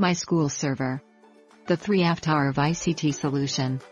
My School Server. The 3 Avatar of ICT solution.